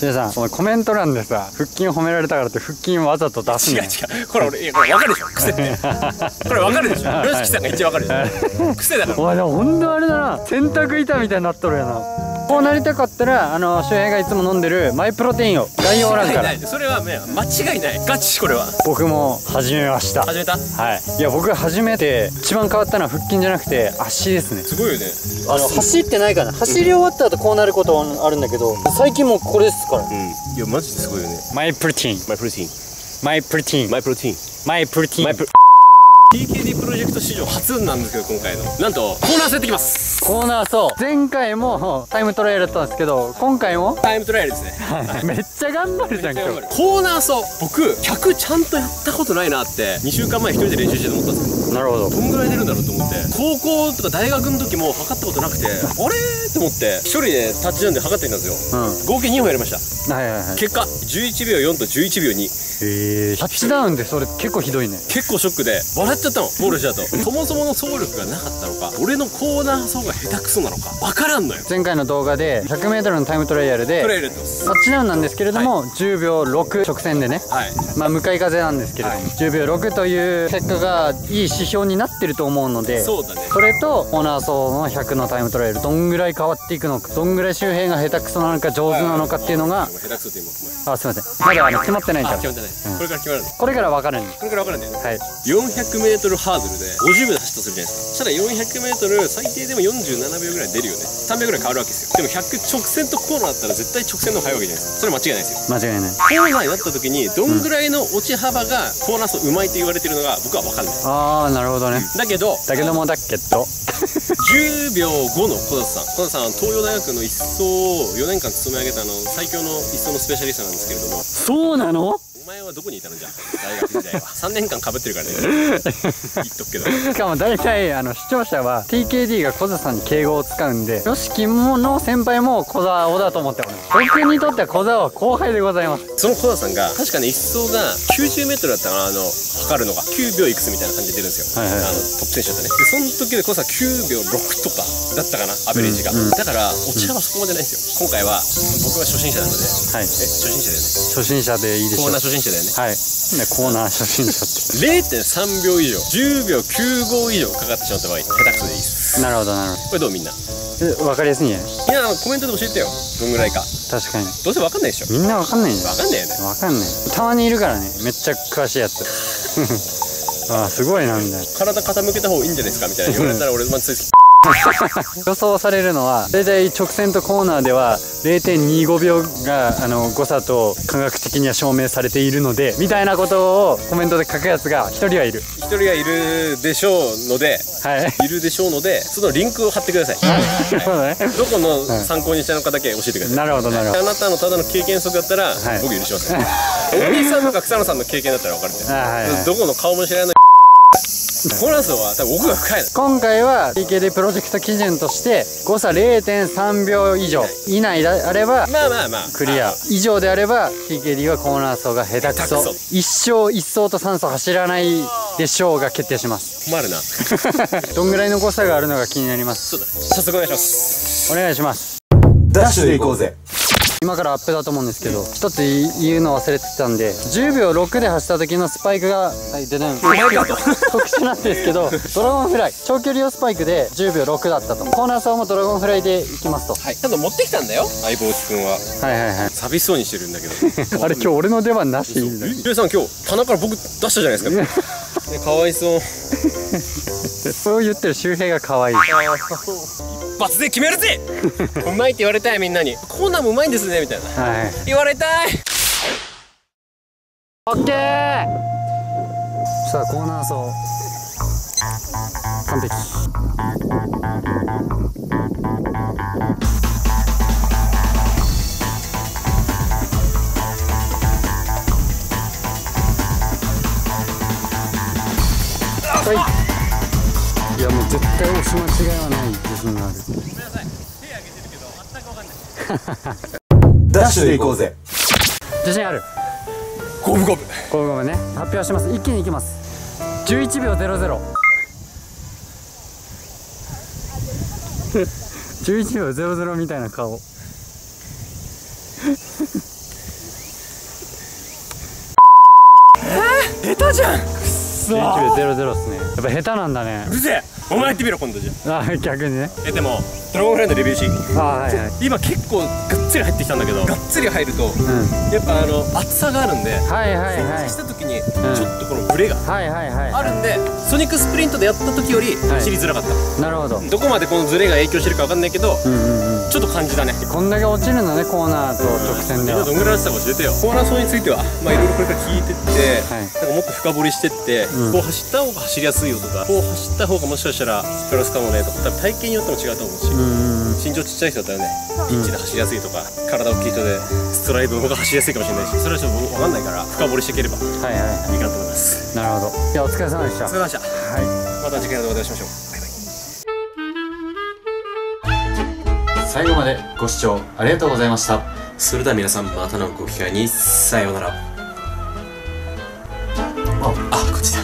しげさんお前コメント欄でさ腹筋褒められたからって腹筋わざと出す違うね違う。これ俺いやこれ分かるでしょ。癖って。これ分かるでしょ。はいさんが一番分かるでしょ。癖だから。お前でもほんとあれだな。洗濯板みたいになっとるやなこうなりたかったらあの周平がいつも飲んでるマイプロテインを概要欄から。間違いない。それはね間違いない。ガチこれは。僕も始めました。始めた？はい。いや僕初めて一番変わったのは腹筋じゃなくて足ですね。すごいよね。あの走ってないかな。走り終わった後こうなることはあるんだけど最近もうこれですから。うん。いやマジですごいよね。マイプロテイン。マイプロテイン。マイプロテイン。マイプロテイン。マイプロテイン。TKD プロジェクト史上初なんですけど今回の。なんとコーナー走いきますコーナー走。前回もタイムトライアルだったんですけど今回もタイムトライアルですね。めっちゃ頑張るじゃん今日。コーナー走僕100ちゃんとやったことないなって2週間前一人で練習してて思ったんですけどなるほど。どんぐらい出るんだろうと思って。高校とか大学の時も測ったことなくてあれ？ーって思って一人でタッチダウンで測ってみたんですよ。うん。合計2本やりました。はいはいはい。結果11秒4と11秒2えー、タッチダウンでそれ結構ひどいね。結構ショックで笑っちゃったのゴールした後。そもそもの走力がなかったのか。俺のコーナー走が下手くそなのか分からんのよ。前回の動画で 100m のタイムトライアルでトライアルやってます。タッチダウンなんですけれども、10秒6直線でねはい。まあ向かい風なんですけれども、はい。10秒6という結果がいい指標になってると思うのでそうだね。それとオーナー層の100のタイムトライアルどんぐらい変わっていくのかどんぐらい周平が下手くそなのか上手なのかっていうのが下手くそって今あすいません。まだあの決まってないかあら決まってない、うん。これから決まるの？これから分かるんで。これから分かるんだよね。はい。400m ハードルで50秒で走ったとするじゃないですか。そしたら 400m 最低でも47秒ぐらい出るよね。3秒ぐらい変わるわけですよ。でも100直線とコーナーだったら絶対直線の方が速いわけじゃないですか。それ間違いないですよ。間違いない。コーナーになった時にどんぐらいの落ち幅がコーナー走うまいと言われてるのが僕は分かんない。ああなるほどね。だけどだけどもだけど。10秒後の小田さん。小田さんは東洋大学の一走を4年間務め上げたあの最強の一走のスペシャリストなんですけれども。そうなの？お前はどこにいたのじゃ？あ大学時代は。3年間かぶってるからね。言っとくけど。しかも大体あの視聴者は TKD が小座さんに敬語を使うんで YOSHIKI もの先輩も小座をだと思ってます。僕にとっては小座は後輩でございます。その小田さんが確かね一走が 90m だったかなあの測るのが9秒いくつみたいな感じで出るんですよ、はいはい。はいあのトップ選手だったね。でその時で小田さん9秒6とかだったかなアベレージが、うん。うんだから落ち幅そこまでないんですよ。今回は僕は初心者なので。はい。え初心者だよね。初心者でいいでしょう。コーナー初心者だよね。はい。ねコーナー初心者って。0.3秒以上。10秒95以上かかってしまった場合下手くそでいいです。なるほどなるほこれどうみんな？分かりやすいねみんなコメントで教えてよ。どんぐらいか。確かに。どうせわかんないでしょ。みんな分かんないんだわかんないよね。分かんない。たまにいるからね。めっちゃ詳しいやつ ああすごいなみたいな。体傾けた方がいいんじゃないですかみたいな。言われたら俺まあつい 予想されるのは大体直線とコーナーでは0.25秒があの誤差と科学的には証明されているのでみたいなことをコメントで書くやつが一人はいる。一人がいるでしょうのではい。いるでしょうのでそのリンクを貼ってください。そうだね。どこの参考にしたのかだけ教えてください。なるほどなるほど。あなたのただの経験則だったら、はい。僕許します大西さんとか草野さんの経験だったら分かるんで、はい。どこの顔も知らないコーナー層は多分奥が深いの。今回は TKD プロジェクト基準として誤差0.3秒以上以内であればまあまあまあ。クリア。以上であれば TKD はコーナー走が下手くそ。下手くそ。一生一走と三走走らないでしょうが決定します。困るな。どんぐらいの誤差があるのが気になります。そうだね早速お願いします。お願いします。ダッシュで行こうぜ今からアップだと思うんですけど一つ言うの忘れてたんで10秒6で走った時のスパイクがはいでねん。前かと。特殊なんですけど ドラゴンフライ。長距離用スパイクで10秒6だったと。コーナー走もドラゴンフライでいきますと。はい。ちゃんと持ってきたんだよ。相棒くんは。はいはいはい。寂しそうにしてるんだけど。あれ今日俺の出番なし。でいいんだえゆうさん今日棚から僕出したじゃないですか。ね。かわいそう。そう言ってる周平が可愛い一発で決めるぜ。うまいって言われたいみんなに。コーナーもうまいんですねみたいな。はい。言われたい。オッケー。さあコーナー走完璧。はいいやもう絶対押し間違いはない自信があるダッシュで行こうぜ自信ある？五分五分ごめんごめんね。発表します。一気にいきます。11秒00 11 秒00みたいな顔。下手じゃん1900っすね。やっぱ下手なんだね。うるせえ。お前やってみろ今度じゃあ。逆にね。えでもドラゴンフライのレビューシーン。あはいはい。今結構がっつり入ってきたんだけど。がっつり入るとうん。やっぱあの厚さがあるんではいはいはい。した時にちょっとこのブレがはいはいはいあるんでソニックスプリントでやった時よりはい。走りづらかった、なるほど。どこまでこのズレが影響してるかわかんないけどちょっと感じたね。こんだけ落ちるのねコーナーと直線では。どんぐらい落ちたか教えてよ。コーナー走についてはまあいろいろこれから聞いてって、はい。なんかもっと深掘りしてって、うん。こう走った方が走りやすいよとかこう走った方がもしかしたらプラスかもねとか多分体型によっても違うと思うし、身長ちっちゃい人だったらねピッチで走りやすいとか、か体大きい人でストライブの方が走りやすいかもしれないし。それはちょっと分かんないから。深掘りしていければ。いいはいはい。かなと思います。なるほど。じゃお疲れ様でした。お疲れ様でした、はい、また次回の動画でお会いしましょう。バイバイ。最後までご視聴ありがとうございました。それでは皆さんまたのご機会に。さようなら。ああこっちだ。